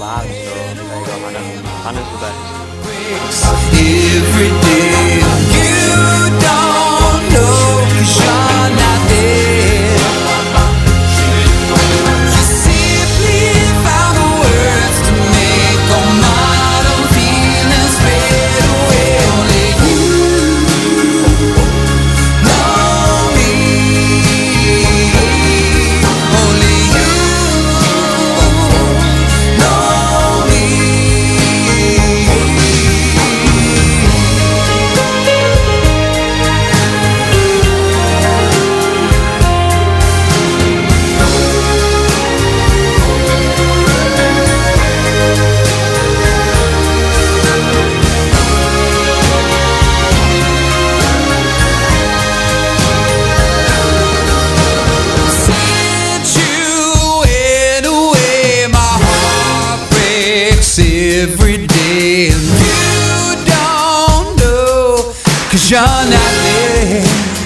live, so there you Every day you. John Atley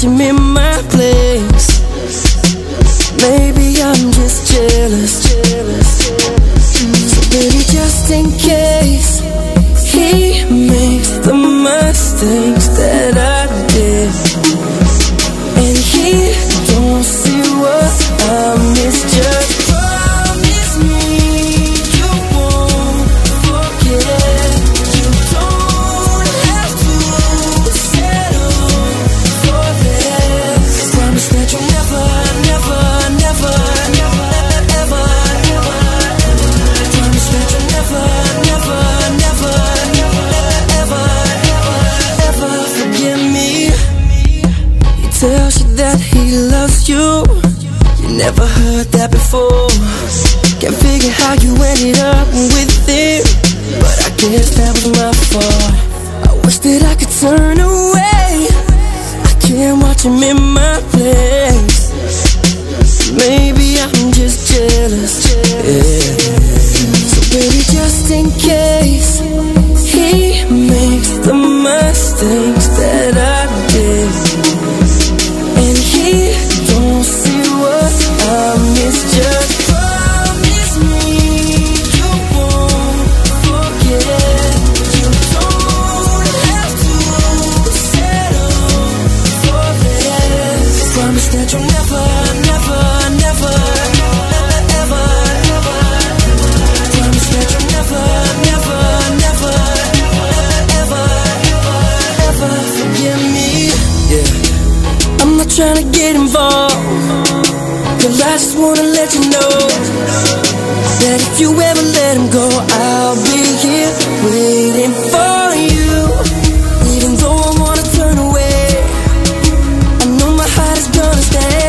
Watching mean. up with it. But I guess that was my fault. I wish that I could turn away. I can't watch him in just wanna let you know that if you ever let him go, I'll be here waiting for you. Even though I wanna turn away, I know my heart is gonna stay.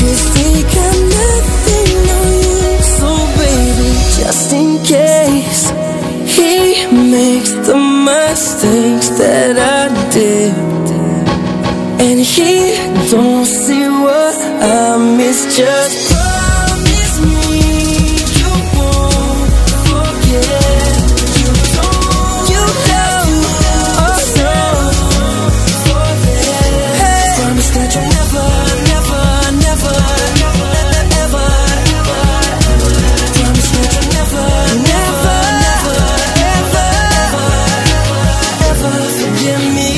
Cause they got nothing on you, so baby, just in case he makes the mistakes that I. Just promise me you won't forget. You. You Promise that you never, never, never, never, ever, never, never, never, ever forget me.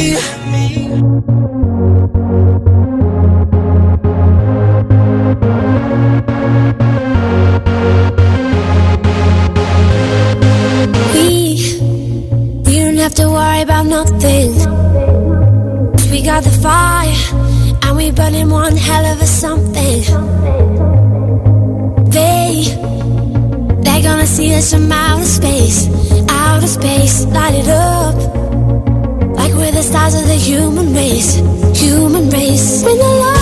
I'm out of space, out of space, light it up. Like we're the stars of the human race, human race. When the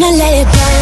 gonna let it burn,